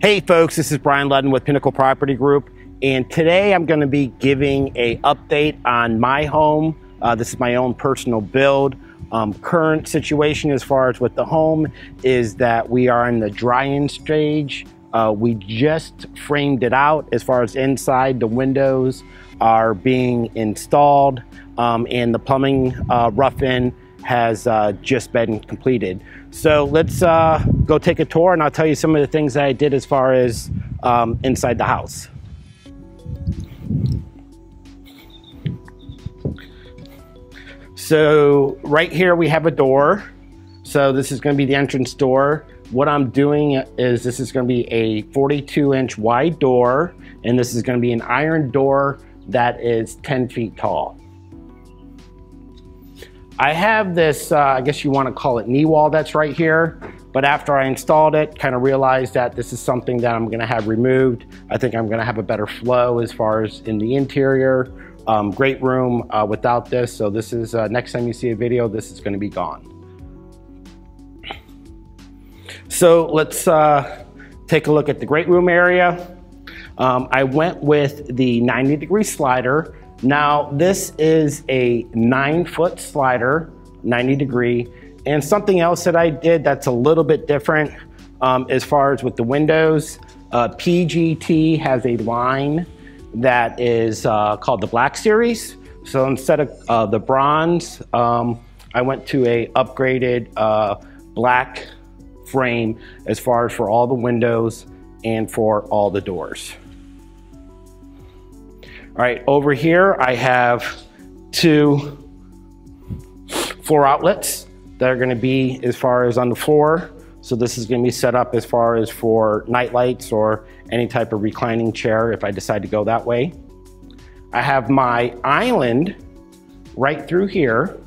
Hey folks, this is Brian Ludden with Pinnacle Property Group, and today I'm going to be giving a update on my home. Uh, this is my own personal build. Um, current situation as far as with the home is that we are in the drying stage. Uh, we just framed it out as far as inside. The windows are being installed, um, and the plumbing uh, rough-in has uh, just been completed. So let's uh, go take a tour and I'll tell you some of the things that I did as far as um, inside the house. So right here we have a door. So this is gonna be the entrance door. What I'm doing is this is gonna be a 42 inch wide door and this is gonna be an iron door that is 10 feet tall. I have this, uh, I guess you wanna call it knee wall that's right here, but after I installed it, kind of realized that this is something that I'm gonna have removed. I think I'm gonna have a better flow as far as in the interior. Um, great room uh, without this, so this is, uh, next time you see a video, this is gonna be gone. So let's uh, take a look at the great room area. Um, I went with the 90 degree slider now, this is a nine foot slider, 90 degree, and something else that I did that's a little bit different um, as far as with the windows. Uh, PGT has a line that is uh, called the Black Series. So instead of uh, the bronze, um, I went to a upgraded uh, black frame as far as for all the windows and for all the doors. All right, over here I have two floor outlets that are gonna be as far as on the floor. So this is gonna be set up as far as for night lights or any type of reclining chair if I decide to go that way. I have my island right through here.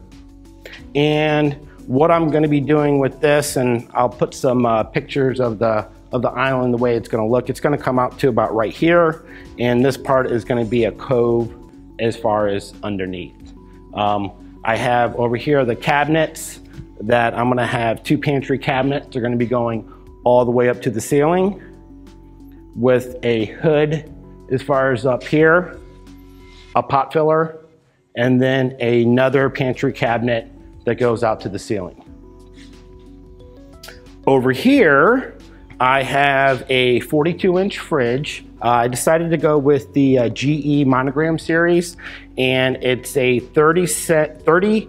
And what I'm gonna be doing with this, and I'll put some uh, pictures of the of the island the way it's gonna look. It's gonna come out to about right here, and this part is gonna be a cove as far as underneath. Um, I have over here the cabinets that I'm gonna have two pantry cabinets. They're gonna be going all the way up to the ceiling with a hood as far as up here, a pot filler, and then another pantry cabinet that goes out to the ceiling. Over here, I have a 42 inch fridge. Uh, I decided to go with the uh, GE Monogram series, and it's a 30 set 30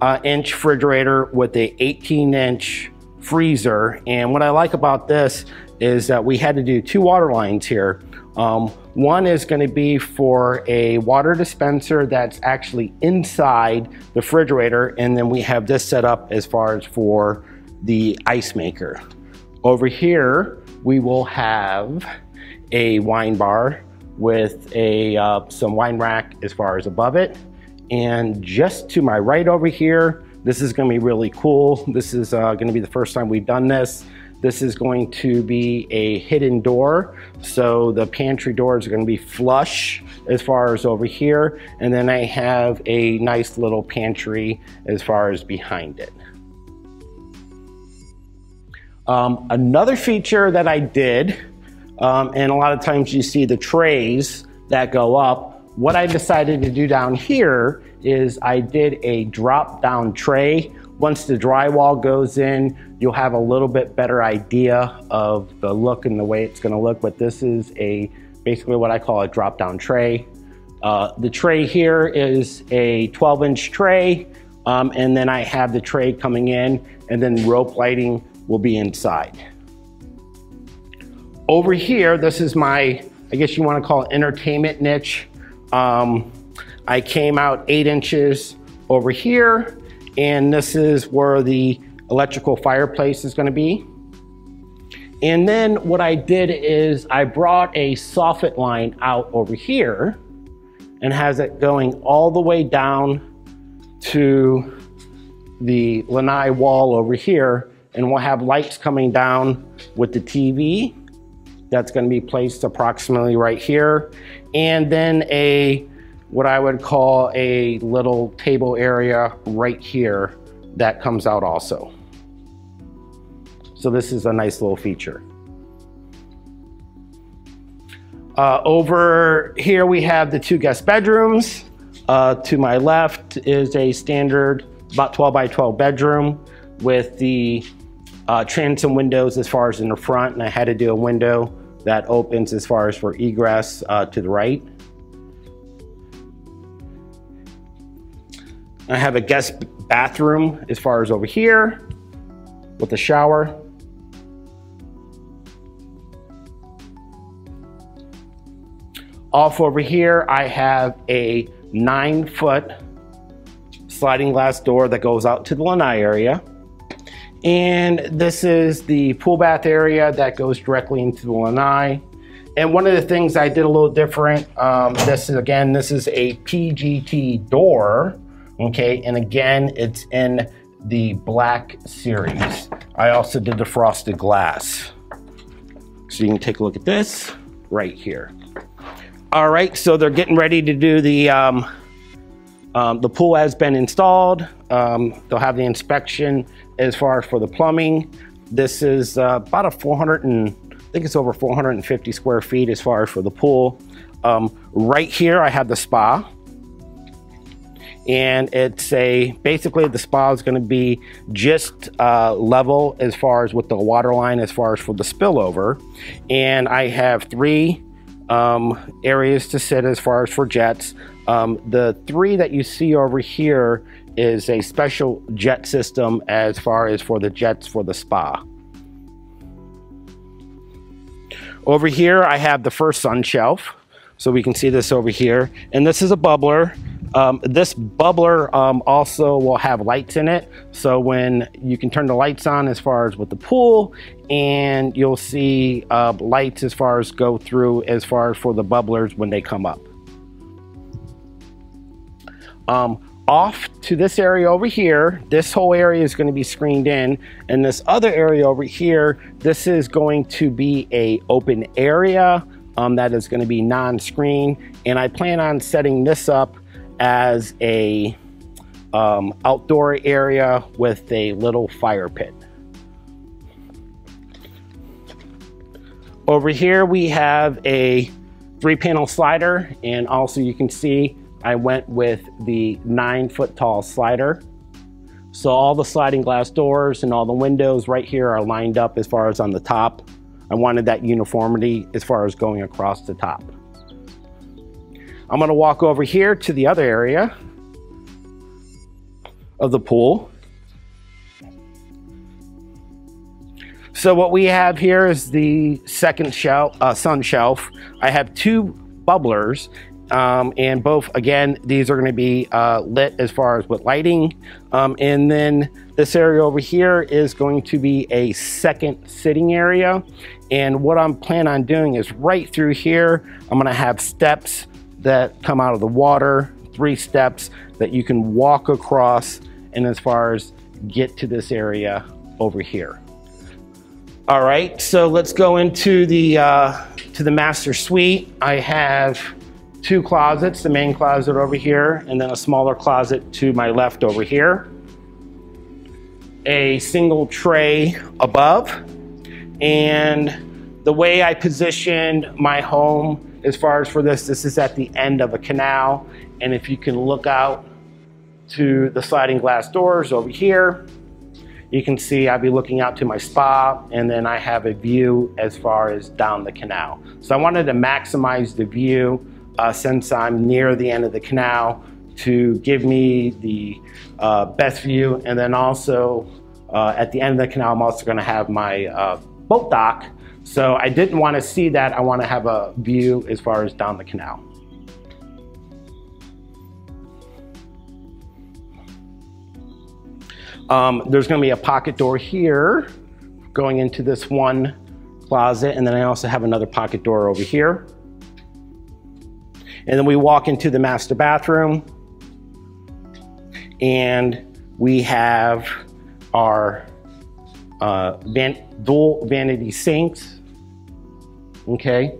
uh, inch refrigerator with a 18 inch freezer. And what I like about this is that we had to do two water lines here. Um, one is going to be for a water dispenser that's actually inside the refrigerator, and then we have this set up as far as for the ice maker. Over here, we will have a wine bar with a uh, some wine rack as far as above it. And just to my right over here, this is gonna be really cool. This is uh, gonna be the first time we've done this. This is going to be a hidden door. So the pantry doors are gonna be flush as far as over here. And then I have a nice little pantry as far as behind it. Um, another feature that I did, um, and a lot of times you see the trays that go up, what I decided to do down here is I did a drop down tray. Once the drywall goes in, you'll have a little bit better idea of the look and the way it's gonna look, but this is a basically what I call a drop down tray. Uh, the tray here is a 12 inch tray, um, and then I have the tray coming in and then rope lighting will be inside. Over here, this is my, I guess you want to call it entertainment niche. Um, I came out eight inches over here, and this is where the electrical fireplace is going to be. And then what I did is I brought a soffit line out over here and has it going all the way down to the lanai wall over here and we'll have lights coming down with the TV. That's gonna be placed approximately right here. And then a, what I would call a little table area right here that comes out also. So this is a nice little feature. Uh, over here we have the two guest bedrooms. Uh, to my left is a standard about 12 by 12 bedroom with the uh, transom windows as far as in the front, and I had to do a window that opens as far as for egress uh, to the right. I have a guest bathroom as far as over here with a shower. Off over here, I have a nine foot sliding glass door that goes out to the lanai area. And this is the pool bath area that goes directly into the lanai. And one of the things I did a little different, um, this is again, this is a PGT door, okay? And again, it's in the black series. I also did the frosted glass. So you can take a look at this right here. All right, so they're getting ready to do the, um, um, the pool has been installed. Um, they'll have the inspection as far as for the plumbing. This is uh, about a 400 and, I think it's over 450 square feet as far as for the pool. Um, right here, I have the spa. And it's a, basically the spa is gonna be just uh, level as far as with the water line as far as for the spillover. And I have three um, areas to sit as far as for jets. Um, the three that you see over here is a special jet system as far as for the jets for the spa. Over here, I have the first sun shelf. So we can see this over here. And this is a bubbler. Um, this bubbler um, also will have lights in it. So when you can turn the lights on as far as with the pool and you'll see uh, lights as far as go through as far as for the bubblers when they come up. Um, off to this area over here, this whole area is going to be screened in. And this other area over here, this is going to be a open area um, that is going to be non-screen. And I plan on setting this up as a um, outdoor area with a little fire pit. Over here we have a three panel slider and also you can see I went with the nine foot tall slider. So all the sliding glass doors and all the windows right here are lined up as far as on the top. I wanted that uniformity as far as going across the top. I'm gonna walk over here to the other area of the pool. So what we have here is the second shelf, uh, sun shelf. I have two bubblers um, and both, again, these are gonna be uh, lit as far as with lighting. Um, and then this area over here is going to be a second sitting area. And what I'm planning on doing is right through here, I'm gonna have steps that come out of the water, three steps that you can walk across and as far as get to this area over here. All right, so let's go into the, uh, to the master suite. I have two closets, the main closet over here, and then a smaller closet to my left over here. A single tray above. And the way I positioned my home as far as for this, this is at the end of a canal. And if you can look out to the sliding glass doors over here, you can see I'll be looking out to my spa and then I have a view as far as down the canal. So I wanted to maximize the view uh, since I'm near the end of the canal to give me the uh, best view. And then also uh, at the end of the canal, I'm also gonna have my uh, boat dock. So I didn't wanna see that. I wanna have a view as far as down the canal. Um, there's gonna be a pocket door here going into this one closet. And then I also have another pocket door over here. And then we walk into the master bathroom and we have our uh, van dual vanity sinks, okay?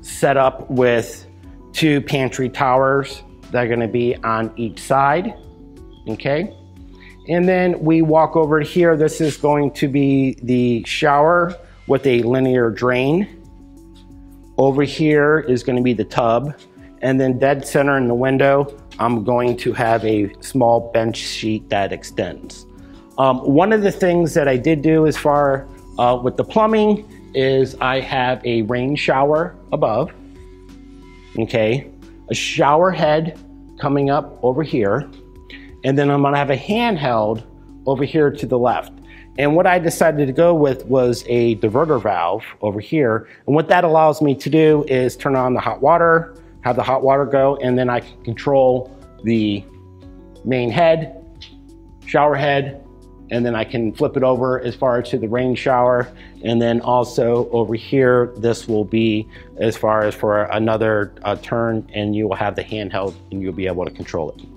Set up with two pantry towers that are gonna be on each side, okay? And then we walk over here. This is going to be the shower with a linear drain Over here is gonna be the tub. And then dead center in the window, I'm going to have a small bench sheet that extends. Um, one of the things that I did do as far uh, with the plumbing is I have a rain shower above, okay, a shower head coming up over here, and then I'm gonna have a handheld over here to the left. And what I decided to go with was a diverter valve over here. And what that allows me to do is turn on the hot water, have the hot water go, and then I can control the main head, shower head, and then I can flip it over as far to the rain shower. And then also over here, this will be as far as for another uh, turn and you will have the handheld and you'll be able to control it.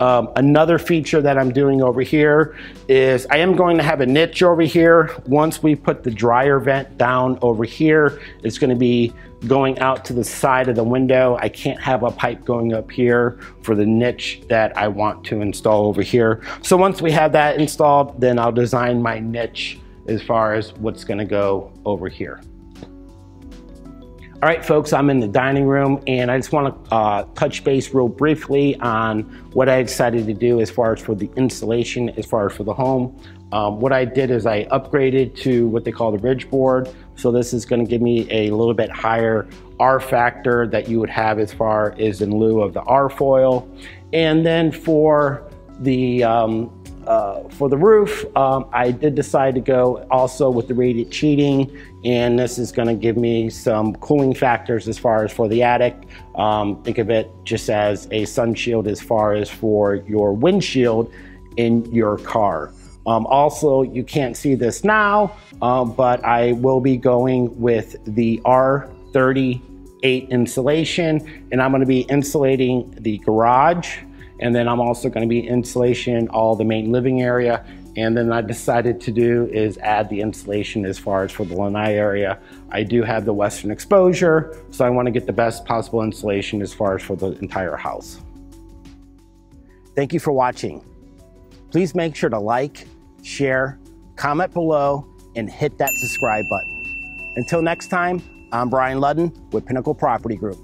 Um, another feature that I'm doing over here is I am going to have a niche over here. Once we put the dryer vent down over here, it's gonna be going out to the side of the window. I can't have a pipe going up here for the niche that I want to install over here. So once we have that installed, then I'll design my niche as far as what's gonna go over here. All right, folks, I'm in the dining room and I just want to uh, touch base real briefly on what I decided to do as far as for the installation, as far as for the home. Um, what I did is I upgraded to what they call the ridge board. So this is going to give me a little bit higher R factor that you would have as far as in lieu of the R foil. And then for the um, uh, for the roof, um, I did decide to go also with the radiant sheeting, and this is going to give me some cooling factors as far as for the attic. Um, think of it just as a sun shield as far as for your windshield in your car. Um, also, you can't see this now, um, but I will be going with the R38 insulation, and I'm going to be insulating the garage and then I'm also gonna be insulation all the main living area. And then I decided to do is add the insulation as far as for the lanai area. I do have the western exposure, so I wanna get the best possible insulation as far as for the entire house. Thank you for watching. Please make sure to like, share, comment below, and hit that subscribe button. Until next time, I'm Brian Ludden with Pinnacle Property Group.